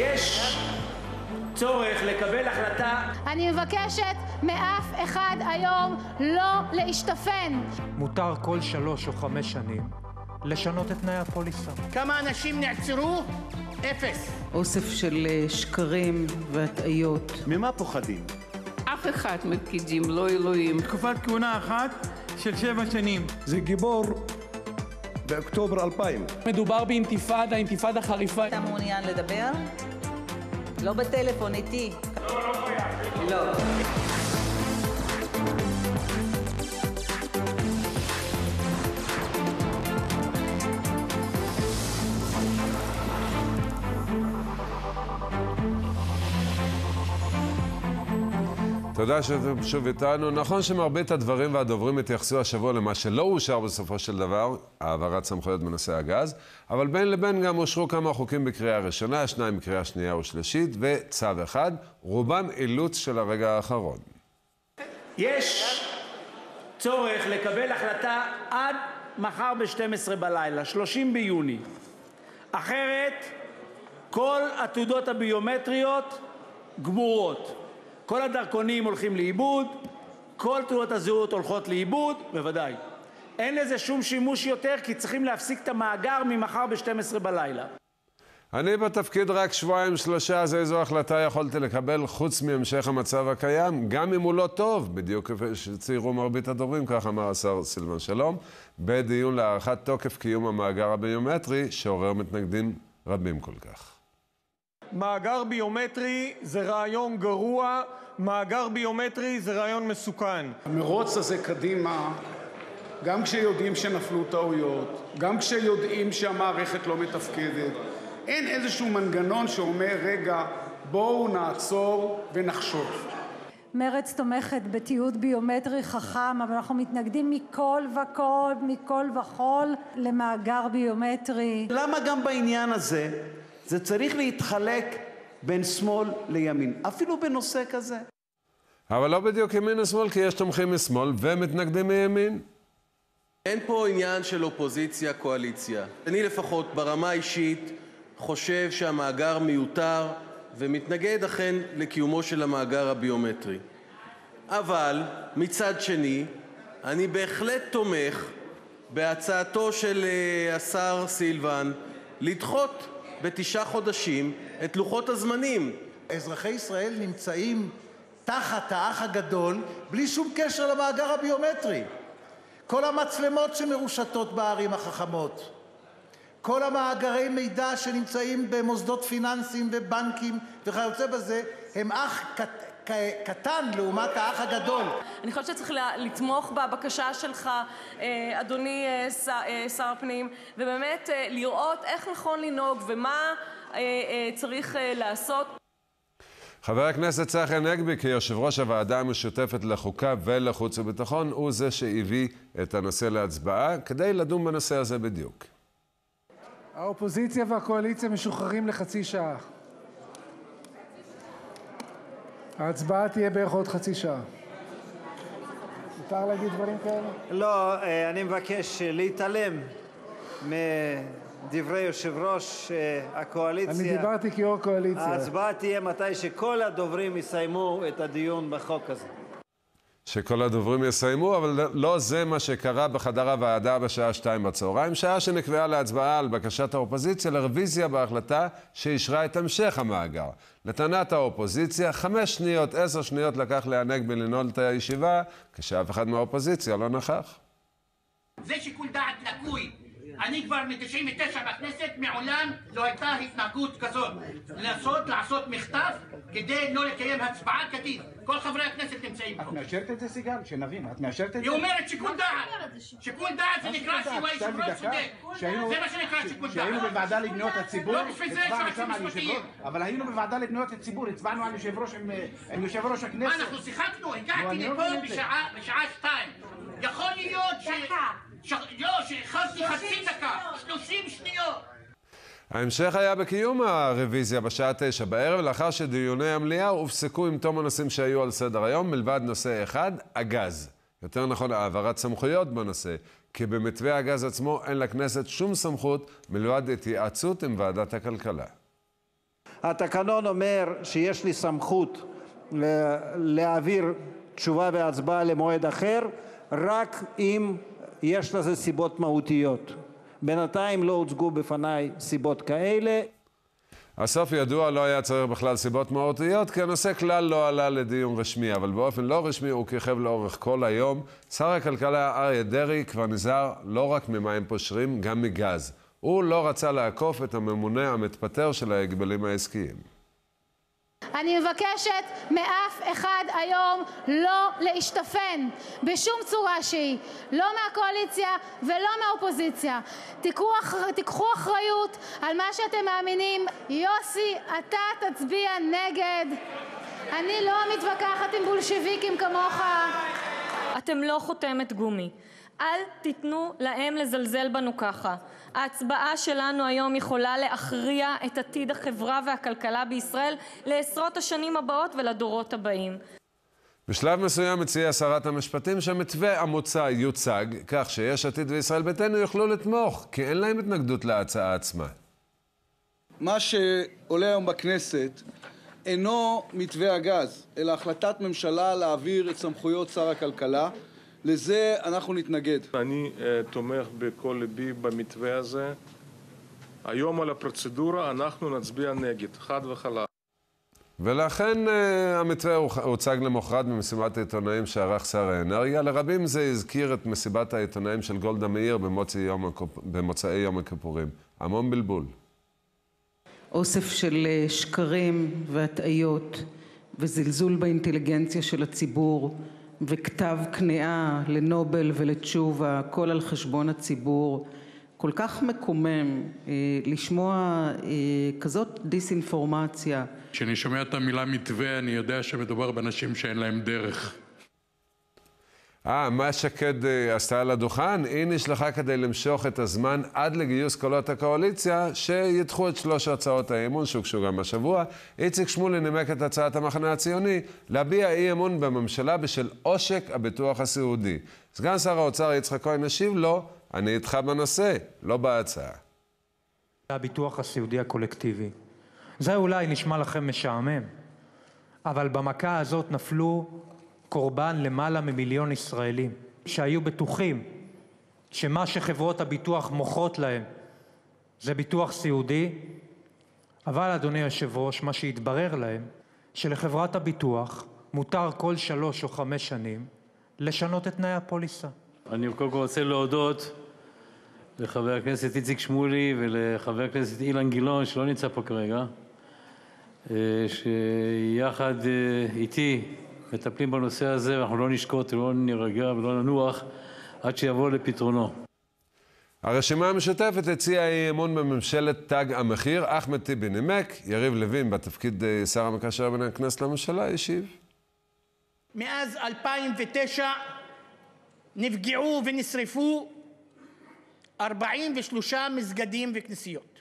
יש צורך לקבל החלטה אני מבקשת מאף אחד היום לא להשתפן. מותר כל שלוש או חמש שנים לשנות את תנאי הפוליסה. כמה אנשים נעצרו? אפס. אוסף של אה, שקרים והטעיות. ממה פוחדים? אף אחד מפקידים, לא אלוהים. תקופת כהונה אחת של שבע שנים. זה גיבור באוקטובר 2000. מדובר באינתיפאדה, אינתיפאדה חריפה. אתה מעוניין לדבר? לא בטלפון, איתי. לא, לא חייב. לא. תודה שאתם שוב איתנו. נכון שמרבית הדברים והדוברים התייחסו השבוע למה שלא אושר בסופו של דבר, העברת סמכויות בנושא הגז, אבל בין לבין גם אושרו כמה חוקים בקריאה ראשונה, שניים בקריאה שנייה ושלישית, וצו אחד, רובם אילוץ של הרגע האחרון. יש צורך לקבל החלטה עד מחר ב-12 בלילה, 30 ביוני. אחרת כל התעודות הביומטריות גמורות. כל הדרכונים הולכים לאיבוד, כל תעודות הזהות הולכות לאיבוד, בוודאי. אין לזה שום שימוש יותר, כי צריכים להפסיק את המאגר ממחר ב-12 בלילה. אני בתפקיד רק שבועיים שלושה, אז איזו החלטה יכולתי לקבל חוץ מהמשך המצב הקיים, גם אם הוא לא טוב, בדיוק כפי שציירו מרבית הדוברים, כך אמר השר סילבן שלום, בדיון להארכת תוקף קיום המאגר הביומטרי, שעורר מתנגדים רבים כל כך. מאגר ביומטרי זה רעיון גרוע, מאגר ביומטרי זה רעיון מסוכן. המרוץ הזה קדימה, גם כשיודעים שנפלו טעויות, גם כשיודעים שהמערכת לא מתפקדת, אין איזשהו מנגנון שאומר, רגע, בואו נעצור ונחשוב. מרצ תומכת בתיעוד ביומטרי חכם, אבל אנחנו מתנגדים מכל וכל, מכל וכול, למאגר ביומטרי. למה גם בעניין הזה זה צריך להתחלק בין שמאל לימין, אפילו בנושא כזה? אבל לא בדיוק ימין ושמאל, כי יש תומכים משמאל ומתנגדים מימין. אין פה עניין של אופוזיציה-קואליציה. אני לפחות, ברמה האישית, חושב שהמאגר מיותר ומתנגד אכן לקיומו של המאגר הביומטרי. אבל מצד שני, אני בהחלט תומך בהצעתו של השר סילבן לדחות בתשעה חודשים את לוחות הזמנים. אזרחי ישראל נמצאים תחת האח הגדול בלי שום קשר למאגר הביומטרי. כל המצלמות שמרושתות בערים החכמות, כל המאגרי מידע שנמצאים במוסדות פיננסיים ובנקים וכיוצא בזה, הם קט, קטן לעומת האח הגדול. אני חושבת שצריך לתמוך בבקשה שלך, אדוני שר הפנים, ובאמת לראות איך נכון לנהוג ומה צריך לעשות. חבר הכנסת צחי הנגבי, כיושב ראש הוועדה המשותפת לחוקה ולחוץ וביטחון, הוא זה שהביא את הנושא להצבעה כדי לדון בנושא הזה בדיוק. האופוזיציה והקואליציה משוחררים לחצי שעה. ההצבעה תהיה בערך עוד חצי שעה. לא, אני מבקש להתעלם מדברי יושב-ראש הקואליציה. שכל הדוברים יסיימו אבל לא זה מה שקרה בחדר הוועדה בשעה שתיים בצהריים, שעה שנקבעה להצבעה על בקשת האופוזיציה לרוויזיה בהחלטה שאישרה את המשך המאגר. לטענת האופוזיציה, חמש שניות, עשר שניות לקח להנגבי לנעול את הישיבה, כשאף אחד מהאופוזיציה לא נכח. זה שיקול דעת לקוי. אני כבר מ-99 בכנסת, מעולם לא הייתה התנהגות כזאת. לנסות לעשות מחטף כדי לא לקיים הצבעה כדין. כל חברי הכנסת נמצאים פה. את מאשרת את זה, סיגל? שנבין, את מאשרת את זה? היא אומרת שיקול דעת. שיקול דעת זה נקרא שהוא היושב-ראש צודק. זה מה שנקרא שיקול דעת. כשהיינו בוועדה לפניות הציבור, לא בשביל זה הצבענו יש שם על. יושב-ראש, אבל היינו בוועדה לפניות הציבור, הצבענו על יושב-ראש עם יושב-ראש הכנסת. מה, אנחנו שיחקנו? נו, הגעתי לא לפה בשעה שתיים. יכול להיות ש... לא, שאיחרתי חצי דקה, 30 שניות. ההמשך היה בקיום הרוויזיה בשעה תשע בערב, לאחר שדיוני המליאה הופסקו עם תום הנושאים שהיו על סדר היום, מלבד נושא אחד, הגז. יותר נכון, העברת סמכויות בנושא, כי במתווה הגז עצמו אין לכנסת שום סמכות מלבד התייעצות עם ועדת הכלכלה. התקנון אומר שיש לי סמכות להעביר תשובה והצבעה למועד אחר רק אם יש לזה סיבות מהותיות. בינתיים לא הוצגו בפניי סיבות כאלה. הסוף ידוע, לא היה צריך בכלל סיבות מהותיות, כי הנושא כלל לא עלה לדיון רשמי, אבל באופן לא רשמי הוא כיכב לאורך כל היום. שר הכלכלה אריה דרעי כבר נזהר לא רק ממים פושרים, גם מגז. הוא לא רצה לעקוף את הממונה המתפטר של ההגבלים העסקיים. אני מבקשת מאף אחד היום לא להשתפן בשום צורה שהיא, לא מהקואליציה ולא מהאופוזיציה. תיקחו, תיקחו אחריות על מה שאתם מאמינים. יוסי, אתה תצביע נגד. אני לא מתווכחת עם בולשביקים כמוך. אתם לא חותמת גומי. אל תיתנו להם לזלזל בנו ככה. ההצבעה שלנו היום יכולה להכריע את עתיד החברה והכלכלה בישראל לעשרות השנים הבאות ולדורות הבאים. בשלב מסוים הציעה שרת המשפטים שהמתווה המוצע יוצג, כך שיש עתיד וישראל ביתנו יוכלו לתמוך, כי אין להם התנגדות להצעה עצמה. מה שעולה היום בכנסת אינו מתווה הגז, אלא החלטת ממשלה להעביר את סמכויות שר הכלכלה. לזה אנחנו נתנגד. אני uh, תומך בכל ליבי במתווה הזה. היום על הפרוצדורה אנחנו נצביע נגד, חד וחלק. ולכן uh, המתווה הוצג למחרת במסיבת העיתונאים שערך שר האנרגיה. לרבים זה הזכיר את מסיבת העיתונאים של גולדה מאיר במוצאי יום, במוצאי יום הכיפורים. המון בלבול. אוסף של שקרים והטעיות וזלזול באינטליגנציה של הציבור. וכתב כניעה לנובל ולתשובה, הכל על חשבון הציבור. כל כך מקומם אה, לשמוע אה, כזאת דיסאינפורמציה. כשאני שומע את המילה מתווה אני יודע שמדובר באנשים שאין להם דרך. אה, מה שקד אה, עשתה על הדוכן? היא נשלחה כדי למשוך את הזמן עד לגיוס קולות הקואליציה, שידחו את שלוש הצעות האי-אמון שהוגשו גם השבוע. איציק שמולי נימק את הצעת המחנה הציוני להביע אי-אמון בממשלה בשל עושק הביטוח הסיעודי. סגן שר האוצר יצחק כהן השיב לו, אני איתך בנושא, לא בהצעה. הביטוח הסיעודי הקולקטיבי. זה אולי נשמע לכם משעמם, אבל במכה הזאת נפלו קורבן למעלה ממיליון ישראלים שהיו בטוחים שמה שחברות הביטוח מוכרות להם זה ביטוח סיעודי, אבל, אדוני היושב-ראש, מה שהתברר להם, שלחברת הביטוח מותר כל שלוש או חמש שנים לשנות את תנאי הפוליסה. אני קודם כל רוצה להודות לחבר הכנסת איציק שמולי ולחבר הכנסת אילן גילאון, שלא נמצא פה כרגע, אה, שיחד אה, איתי מטפלים בנושא הזה, ואנחנו לא נשקוט ולא נירגע ולא ננוח עד שיבוא לפתרונו. הרשימה המשותפת הציעה אי אמון בממשלת תג המחיר. אחמד טיבי נימק, יריב לוין בתפקיד אה, שר המקשר בין הכנסת לממשלה השיב. מאז 2009 נפגעו ונשרפו 43 מסגדים וכנסיות.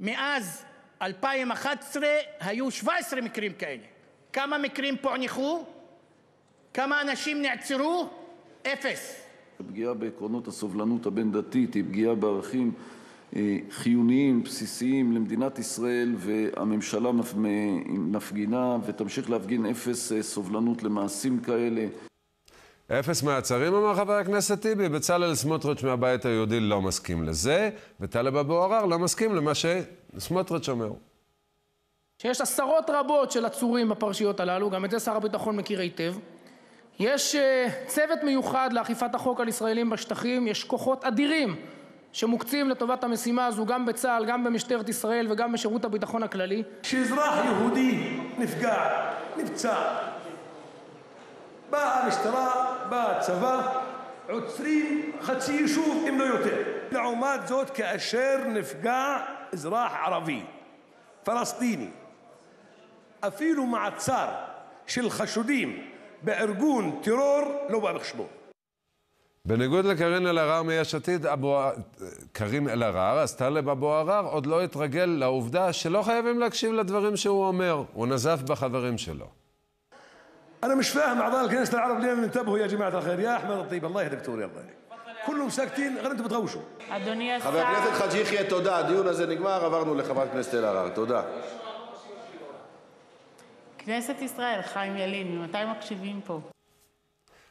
מאז 2011 היו 17 מקרים כאלה. כמה מקרים פוענחו? כמה אנשים נעצרו? אפס. הפגיעה בעקרונות הסובלנות הבין-דתית היא פגיעה בערכים אה, חיוניים, בסיסיים למדינת ישראל, והממשלה מפגינה ותמשיך להפגין אפס אה, סובלנות למעשים כאלה. אפס מעצרים, אמר חבר הכנסת טיבי. בצלאל סמוטריץ' מהבית היהודי לא מסכים לזה, וטלב אבו עראר לא מסכים למה שסמוטריץ' אומר. שיש עשרות רבות של עצורים בפרשיות הללו, גם את זה שר הביטחון מכיר היטב. יש uh, צוות מיוחד לאכיפת החוק על ישראלים בשטחים, יש כוחות אדירים שמוקצים לטובת המשימה הזו גם בצה"ל, גם במשטרת ישראל וגם בשירות הביטחון הכללי. כשאזרח יהודי נפגע, נפצע, באה המשטרה, בא הצבא, עוצרים חצי יישוב אם לא יותר. לעומת זאת, כאשר נפגע אזרח ערבי, פלסטיני, אפילו מעצר של חשודים בארגון טרור לא בא בחשבון. בניגוד לקארין אלהרר מיש עתיד, אבו... קארין אלהרר, אז טלב אבו עראר עוד לא התרגל לעובדה שלא חייבים להקשיב לדברים שהוא אומר. הוא נזף בחברים שלו. أنا مش فاهم أعضاء الكنيسة العرب ليه انتبهوا يا جماعة الخير يا أحمد الطيب الله يهديك يا الله كلهم ساكتين غير انتم بتغوشوا אדוני השר, חבר הכנסת חאג' יחיא, תודה. הדיון הזה נגמר, עברנו לחברת הכנסת אלהרר. תודה. כנסת ישראל, חיים ילין, ממתי מקשיבים פה?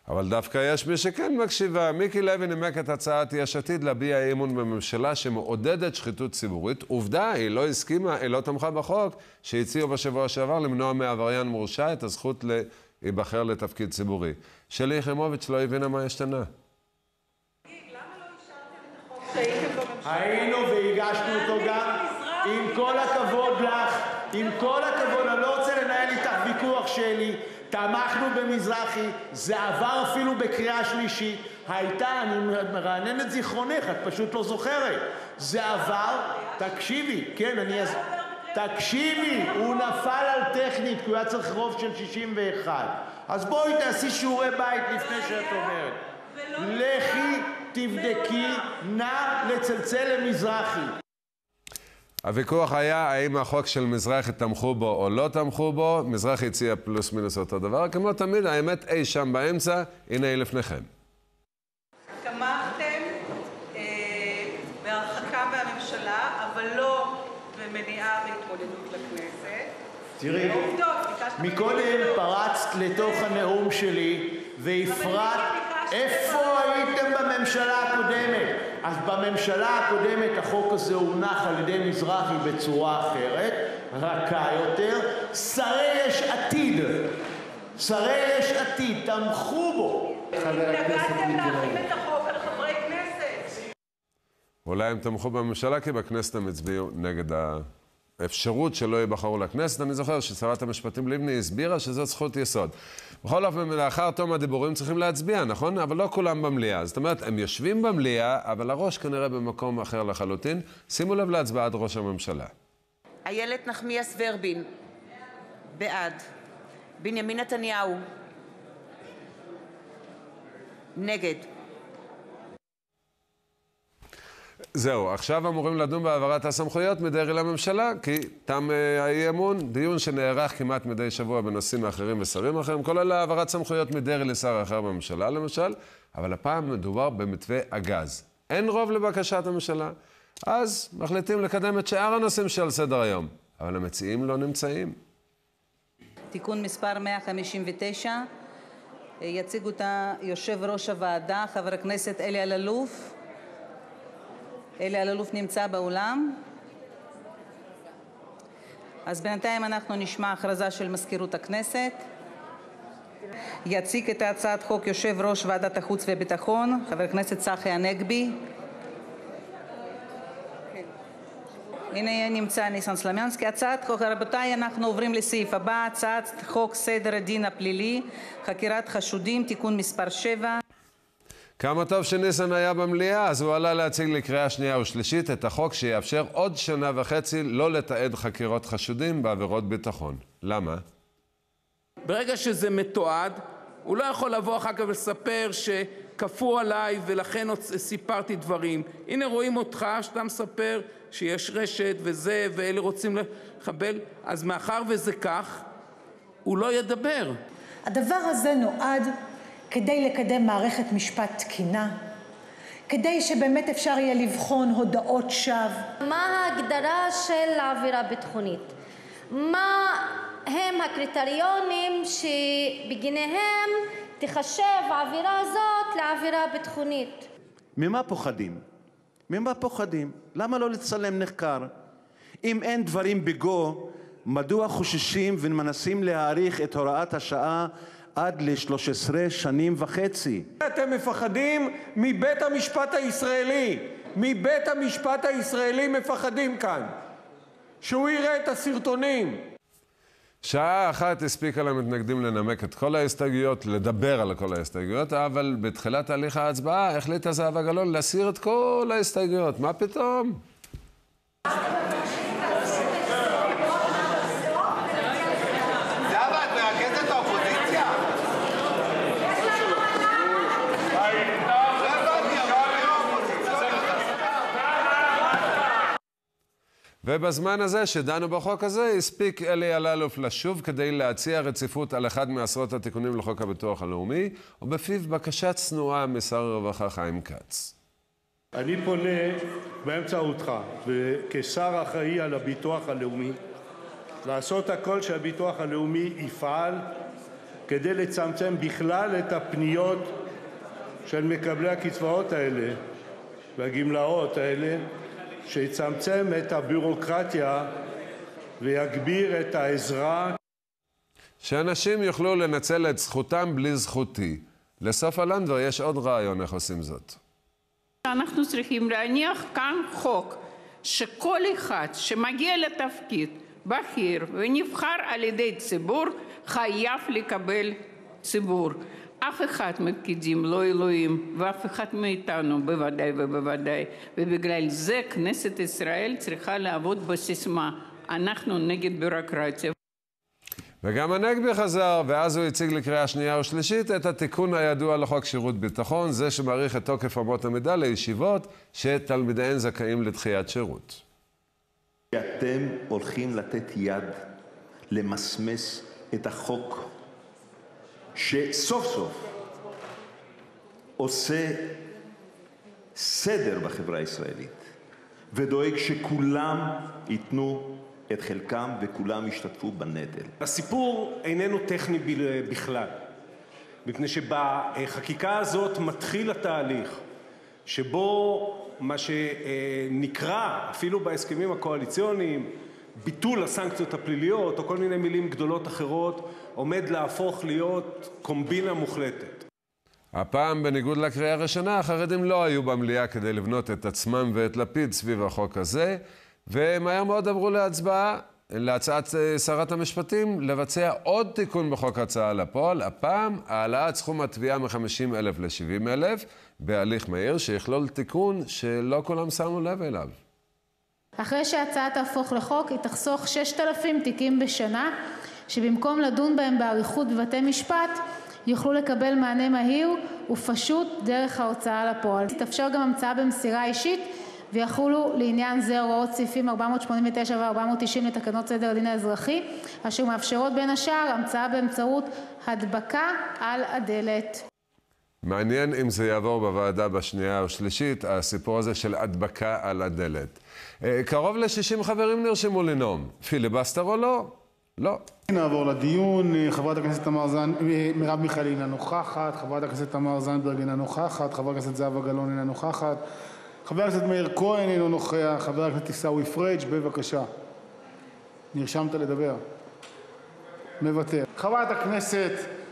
אבל דווקא יש מי שכן מקשיבה. מיקי לוי נימק את הצעת יש עתיד להביע אי אמון בממשלה שמעודדת שחיתות ציבורית. עובדה, היא לא הסכימה, היא לא תמכה בחוק שהציעו בשבוע שעבר למנוע מעבריין מורשע את הזכות להיבחר לתפקיד ציבורי. שלי יחימוביץ' לא הבינה מה השתנה. היינו והגשנו אותו גם, עם כל הכבוד לך, עם כל הכבוד, אני לא ויכוח שלי, תמכנו במזרחי, זה עבר אפילו בקריאה שלישית, הייתה, אני מרענן את זיכרונך, את פשוט לא זוכרת, זה עבר, תקשיבי, כן, אני... אז... תקשיבי, הוא נפל על טכנית, כי הוא היה צריך רוב של 61. אז בואי תעשי שיעורי בית לפני שאת אומרת. לכי תבדקי, נא לצלצל למזרחי. הוויכוח היה האם החוק של מזרחי תמכו בו או לא תמכו בו. מזרחי הציע פלוס מינוס אותו דבר. כמו תמיד, האמת אי שם באמצע, הנה היא לפניכם. תמכתם אה, בהרחקה מהממשלה, אבל לא במניעה והתמודדות לכנסת. תראי, ממני מקודם לבדוק. פרצת לתוך הנאום שלי והפרעת. איפה הייתם בממשלה הקודמת? אז בממשלה הקודמת החוק הזה הונח על-ידי מזרחי בצורה אחרת, רכה יותר. שרי יש עתיד, שרי יש עתיד תמכו בו. התנגדתם להחיל את החוק על חברי כנסת. אולי הם תמכו בממשלה, כי בכנסת הם הצביעו נגד האפשרות שלא ייבחרו לכנסת. אני זוכר ששרת המשפטים לבני הסבירה שזאת זכות יסוד. בכל אופן, לאחר תום הדיבורים צריכים להצביע, נכון? אבל לא כולם במליאה. זאת אומרת, הם יושבים במליאה, אבל הראש כנראה במקום אחר לחלוטין. שימו לב להצבעת ראש הממשלה. איילת נחמיאס ורבין, בעד. בנימין נתניהו, נגד. זהו, עכשיו אמורים לדון בהעברת הסמכויות מדרעי לממשלה, כי תם אה, האי-אמון, דיון שנערך כמעט מדי שבוע בנושאים אחרים ושרים אחרים, כולל העברת סמכויות מדרעי לשר אחר בממשלה למשל, אבל הפעם מדובר במתווה הגז. אין רוב לבקשת הממשלה, אז מחליטים לקדם את שאר הנושאים שעל סדר היום, אבל המציעים לא נמצאים. תיקון מספר 159, יציג אותה יושב ראש הוועדה, חבר הכנסת אלי אלאלוף. חוק, רבותיי, אנחנו עוברים לסעיף הבא, הצעת חוק סדר הדין הפלילי (חקירת חשודים) (תיקון מס' 7). כמה טוב שניסן היה במליאה, אז הוא עלה להציג לקריאה שנייה ושלישית את החוק שיאפשר עוד שנה וחצי לא לתעד חקירות חשודים בעבירות ביטחון. למה? ברגע שזה מתועד, הוא לא יכול לבוא אחר כך ולספר שכפו עליי ולכן סיפרתי דברים. הנה רואים אותך שאתה מספר שיש רשת וזה ואלה רוצים לחבל, אז מאחר וזה כך, הוא לא ידבר. הדבר הזה נועד כדי לקדם מערכת משפט תקינה, כדי שבאמת אפשר יהיה לבחון הודאות שווא. מה ההגדרה של עבירה ביטחונית? מה הם הקריטריונים שבגיניהם תיחשב העבירה הזאת לעבירה ביטחונית? ממה פוחדים? ממה פוחדים? למה לא לצלם נחקר? אם אין דברים בגו, מדוע חוששים ומנסים להאריך את הוראת השעה עד ל-13 שנים וחצי? אתם מפחדים מבית המשפט הישראלי. מבית המשפט הישראלי מפחדים כאן. שהוא יראה את הסרטונים. שעה אחת הספיקה למתנגדים לנמק את כל ההסתייגויות, לדבר על כל ההסתייגויות, אבל בתחילת תהליך ההצבעה החליטה זהבה גלאון להסיר את כל ההסתייגויות. מה פתאום? זהבה, את מרכזת את האופוזיציה? ובזמן הזה שדנו בחוק הזה, הספיק אלי אלאלוף לשוב כדי להציע רציפות על אחד מעשרות התיקונים לחוק הביטוח הלאומי, ובפיו בקשה צנועה משר הרווחה חיים כץ. אני פונה באמצעותך, וכשר אחראי על הביטוח הלאומי, לעשות הכל שהביטוח הלאומי יפעל כדי לצמצם בכלל את הפניות של מקבלי הקצבאות האלה והגמלאות האלה, שיצמצם את הביורוקרטיה ויגביר את העזרה. שאנשים יוכלו לנצל את זכותם בלי זכותי. לסופה לנדבר יש עוד רעיון איך עושים זאת. אנחנו צריכים להניח כאן חוק שכל אחד שמגיע לתפקיד בכיר ונבחר על-ידי ציבור חייב לקבל ציבור. אף אחד מהפקידים לא אלוהים ואף אחד מאיתנו בוודאי ובוודאי ובגלל זה כנסת ישראל צריכה לעבוד בססמה אנחנו נגד ביורוקרטיה. וגם הנגבי חזר, ואז הוא הציג לקריאה שנייה ושלישית את התיקון הידוע לחוק שירות ביטחון, זה שמאריך את תוקף אמות המידה לישיבות שתלמידיהן זכאים לדחיית שירות. אתם הולכים לתת יד למסמס את החוק שסוף סוף עושה סדר בחברה הישראלית ודואג שכולם ייתנו את חלקם וכולם ישתתפו בנטל. הסיפור איננו טכני בכלל, מפני שבחקיקה הזאת מתחיל התהליך שבו מה שנקרא, אפילו בהסכמים הקואליציוניים, ביטול הסנקציות הפליליות או כל מיני מילים גדולות אחרות, עומד להפוך להיות קומבינה מוחלטת. הפעם, בניגוד לקריאה הראשונה, החרדים לא היו במליאה כדי לבנות את עצמם ואת לפיד סביב החוק הזה, ומהר מאוד עברו להצבעה, להצעת שרת המשפטים, לבצע עוד תיקון בחוק ההצעה לפועל, הפעם העלאת סכום התביעה מ-50,000 ל-70,000 בהליך מהיר, שיכלול תיקון שלא כולם שמו לב אליו. אחרי שההצעה תהפוך לחוק, היא תחסוך 6,000 תיקים בשנה, שבמקום לדון בהם באריכות בבתי משפט, יוכלו לקבל מענה מהיר ופשוט דרך ההוצאה לפועל. תתאפשר גם המצאה במסירה אישית ויחולו לעניין זה הוראות סעיפים 489 ו-490 לתקנות סדר הדין האזרחי, אשר מאפשרות בין השאר המצאה באמצעות הדבקה על הדלת. מעניין אם זה יעבור בוועדה בשנייה או שלישית, הסיפור הזה של הדבקה על הדלת. קרוב ל-60 חברים נרשמו לנאום. פיליבסטר או לא? לא. נעבור לדיון. חברת הכנסת תמר זנ... מרב מיכאלי אינה נוכחת, חברת הכנסת תמר זנדברג אינה נוכחת, חברת הכנסת זהבה גלאון אינה נוכחת, חבר הכנסת מאיר כהן אינו נוכח, חבר הכנסת עיסאווי פריג', בבקשה. נרשמת לדבר. מוותר. חברת הכנסת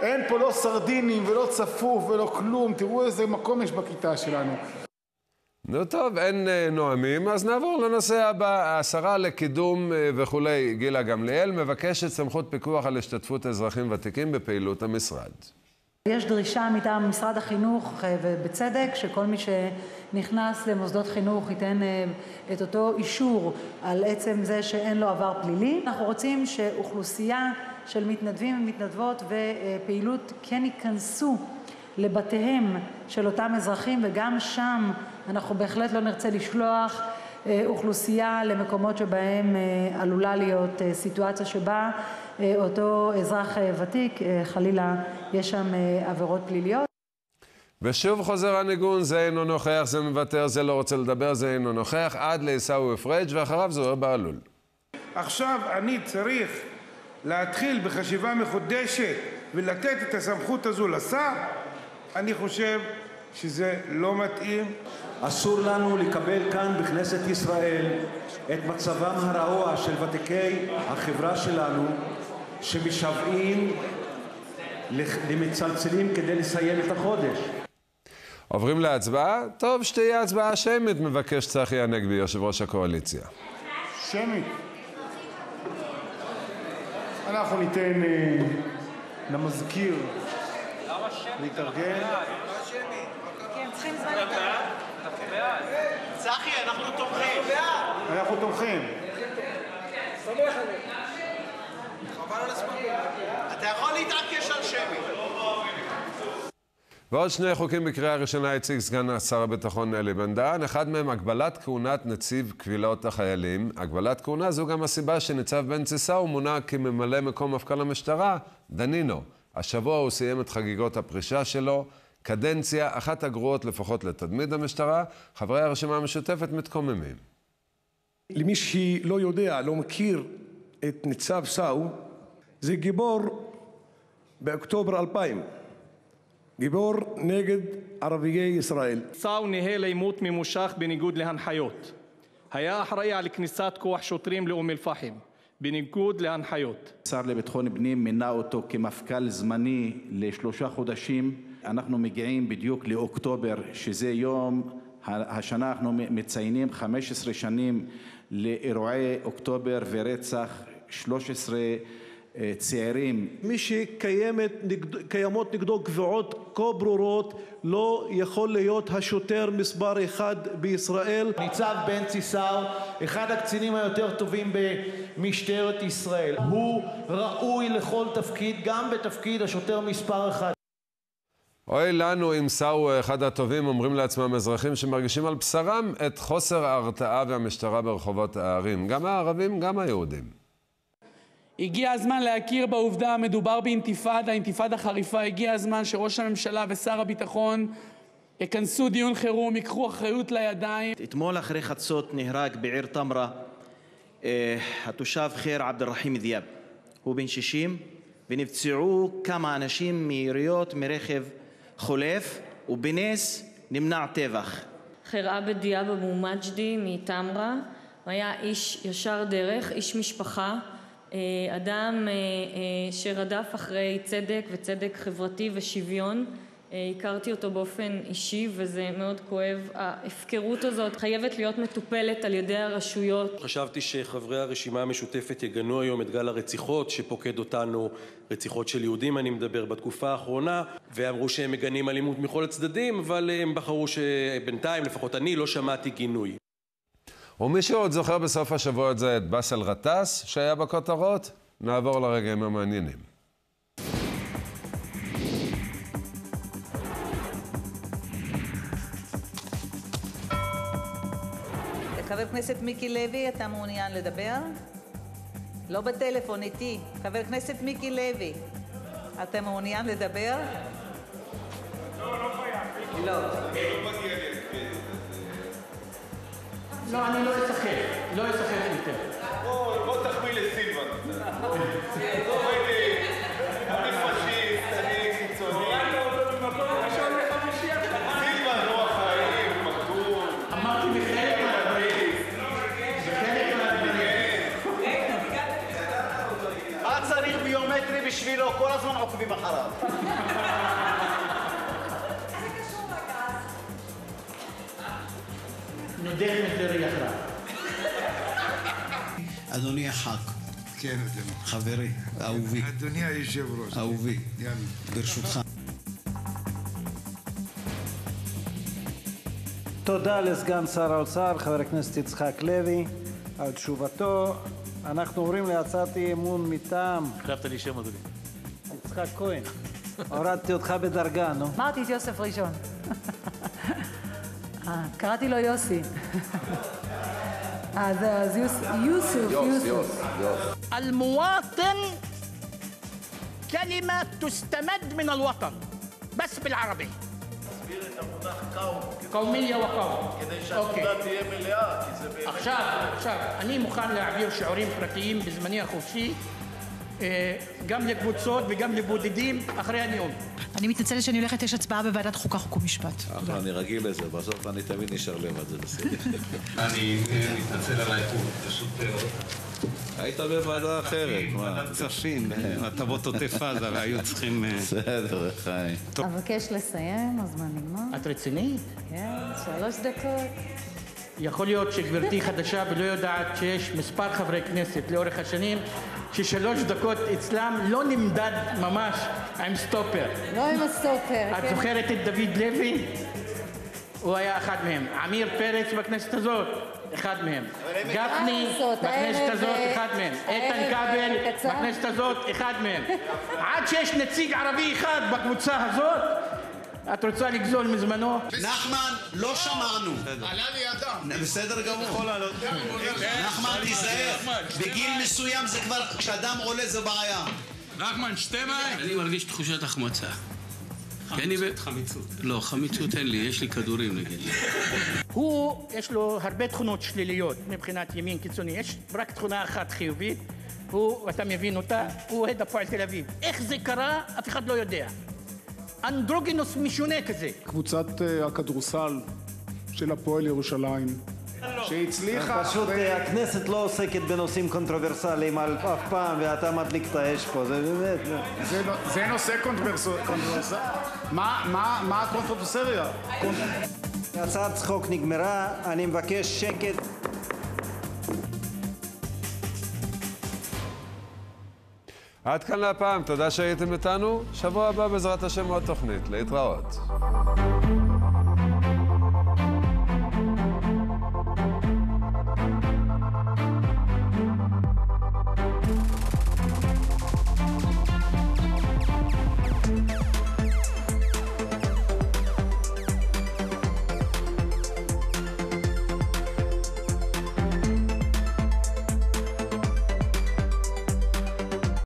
אין פה לא סרדינים ולא צפוף ולא כלום, תראו איזה מקום יש בכיתה שלנו. נו טוב, אין נואמים, אז נעבור לנושא הבא. השרה לקידום וכולי, גילה גמליאל, מבקשת סמכות פיקוח על השתתפות אזרחים ותיקים בפעילות המשרד. יש דרישה מטעם משרד החינוך, ובצדק, שכל מי שנכנס למוסדות חינוך ייתן את אותו אישור על עצם זה שאין לו עבר פלילי. אנחנו רוצים שאוכלוסייה של מתנדבים ומתנדבות ופעילות כן ייכנסו לבתיהם של אותם אזרחים, וגם שם אנחנו בהחלט לא נרצה לשלוח אוכלוסייה למקומות שבהם עלולה להיות סיטואציה שבה אותו אזרח ותיק, חלילה יש שם עבירות פליליות. ושוב חוזר הניגון, זה אינו נוכח, זה מוותר, זה לא רוצה לדבר, זה אינו נוכח, עד לעיסאווי פריג' ואחריו זוהיר בהלול. עכשיו אני צריך להתחיל בחשיבה מחודשת ולתת את הסמכות הזו לשר? אני חושב שזה לא מתאים. אסור לנו לקבל כאן בכנסת ישראל את מצבם הרעוע של ותיקי החברה שלנו שמשוועים למצלצלים כדי לסיים את החודש. עוברים להצבעה? טוב, שתהיה הצבעה שמית, מבקש צחי הנגבי, יושב ראש הקואליציה. שמית. אנחנו ניתן אה, למזכיר להתארגן. צחי, אנחנו תומכים. אנחנו תומכים. חבל על הזמן. אתה יכול להתעקש על שמי. ועוד שני חוקים בקריאה ראשונה הציג סגן שר הביטחון אלי בן-דהן, אחד מהם הגבלת כהונת נציב קבילות החיילים. הגבלת כהונה זו גם הסיבה שניצב בן ציסאו מונה כממלא מקום מפכ"ל המשטרה, דנינו. השבוע הוא סיים את חגיגות הפרישה שלו, קדנציה אחת הגרועות לפחות לתדמית המשטרה. חברי הרשימה המשותפת מתקוממים. למי שלא יודע, לא מכיר את ניצב סאו, זה גיבור באוקטובר 2000. גיבור נגד ערביי ישראל. סאו ניהל עימות ממושך בניגוד להנחיות. היה אחראי על כניסת כוח שוטרים לאום אל-פחם, בניגוד להנחיות. השר לביטחון פנים מינה אותו כמפכ"ל זמני לשלושה חודשים. אנחנו מגיעים בדיוק לאוקטובר, שזה יום, השנה אנחנו מציינים 15 שנים לאירועי אוקטובר ורצח 13 צעירים. מי שקיימות נגדו קביעות כה ברורות לא יכול להיות השוטר מספר אחד בישראל. ניצב בנצי סאו, אחד הקצינים היותר טובים במשטרת ישראל. הוא ראוי לכל תפקיד, גם בתפקיד השוטר מספר אחד. אוי לנו אם סאו אחד הטובים, אומרים לעצמם אזרחים שמרגישים על בשרם את חוסר ההרתעה והמשטרה ברחובות הערים. גם הערבים, גם היהודים. הגיע הזמן להכיר בעובדה המדובר באינתיפאדה, אינתיפאדה חריפה. הגיע הזמן שראש הממשלה ושר הביטחון יכנסו דיון חירום, ייקחו אחריות לידיים. אתמול אחרי חצות נהרג בעיר תמרה אה, התושב חיר עבד אל-רחים דיאב. הוא בן 60 ונפצעו כמה אנשים מיריות מרכב חולף ובנס נמנע טבח. חיר עבד דיאב אבו מג'די מטמרה, הוא היה איש ישר דרך, איש משפחה. אדם שרדף אחרי צדק וצדק חברתי ושוויון. הכרתי אותו באופן אישי וזה מאוד כואב. ההפקרות הזאת חייבת להיות מטופלת על ידי הרשויות. חשבתי שחברי הרשימה המשותפת יגנו היום את גל הרציחות שפוקד אותנו, רציחות של יהודים אני מדבר, בתקופה האחרונה, ואמרו שהם מגנים אלימות מכל הצדדים, אבל הם בחרו שבינתיים, לפחות אני, לא שמעתי גינוי. ומישהו עוד זוכר בסוף השבוע הזה את באסל גטאס, שהיה בכותרות? נעבור לרגעים המעניינים. חבר הכנסת מיקי לוי, אתה מעוניין לדבר? לא בטלפון, איתי. חבר הכנסת מיקי לוי, אתה מעוניין לדבר? לא, לא חייב. לא. בוא תחמיא לסילבן. אני פשיסט, אני קיצוני. סילבן הוא אחראי, הוא מתון. אמרתי בחלק מהדברים. בחלק מהדברים. מה צריך ביומטרי בשבילו? כל הזמן עוקבים אחריו. אדוני הח"כ. כן, אדוני. חברי, אהובי. אדוני היושב-ראש. אהובי. ברשותך. תודה לסגן שר האוצר, חבר הכנסת יצחק לוי, על תשובתו. אנחנו עוברים להצעת אי-אמון מטעם החלפת לי שם, אדוני. יצחק כהן. הורדתי אותך בדרגה, נו. אמרתי את יוסף ראשון. קראתי לו יוסי. אז אז יוס- יוסוף, יוסוף. المواطن كلمة تستمد من الوطن بس بالعربي קומיליה וקום. כדי אוקיי. שהתמונה תהיה מלאה, כי זה באמת... עכשיו, עכשיו, אני מוכן להעביר שיעורים פרטיים בזמני החופשי, אה, גם לקבוצות וגם לבודדים, אחרי הנאום. אני מתנצלת שאני הולכת, יש הצבעה בוועדת חוקה, חוק ומשפט. אחלה, אני רגיל לזה, בסוף אני תמיד נשאר לבד, זה בסדר. אני מתנצל על האיחור, פשוט... היית בוועדה אחרת, מה? ועדת כספים, הטבות עוטף עזה, והיו צריכים... בסדר, חיים. אבקש לסיים, הזמן נגמר. את רצינית? כן, שלוש דקות. יכול להיות שגברתי חדשה ולא יודעת שיש מספר חברי כנסת לאורך השנים ששלוש דקות אצלם לא נמדד ממש עם סטופר. לא עם הסטופר. את כן. זוכרת את דוד לוי? הוא היה אחד מהם. עמיר פרץ בכנסת הזאת, אחד מהם. גפני זאת, בכנסת הזאת, אה, אחד מהם. איתן כבל אה, קצר. בכנסת הזאת, אחד מהם. עד שיש נציג ערבי אחד בקבוצה הזאת, נחמן, לא שמענו. עלה לידם. בסדר גמור. נחמן, תיזהר. בגיל מסוים זה כבר, כשאדם עולה זה בעיה. נחמן, שתי מים. אני מרגיש תחושת החמצה. חמיצות, חמיצות. לא, חמיצות אין לי, יש לי כדורים נגיד. הוא, יש לו הרבה תכונות שליליות מבחינת ימין קיצוני. יש רק תכונה אחת חיובית, הוא, ואתה מבין אותה, הוא אוהד הפועל תל אביב. איך זה קרה, אף אחד לא יודע. אנדרוגינוס משונה כזה. קבוצת אה, הכדורסל של הפועל ירושלים, שהצליחה... פשוט אה, הכנסת לא עוסקת בנושאים קונטרוברסליים על- אף פעם, ואתה מדליק את האש פה, זה באמת... זה, זה נושא קונטרוברסלי. מה, מה, מה הקונטרוברסליה? שעת צחוק נגמרה, אני מבקש שקט. עד כאן להפעם, תודה שהייתם איתנו. שבוע הבא בעזרת השם עוד תוכנית. להתראות.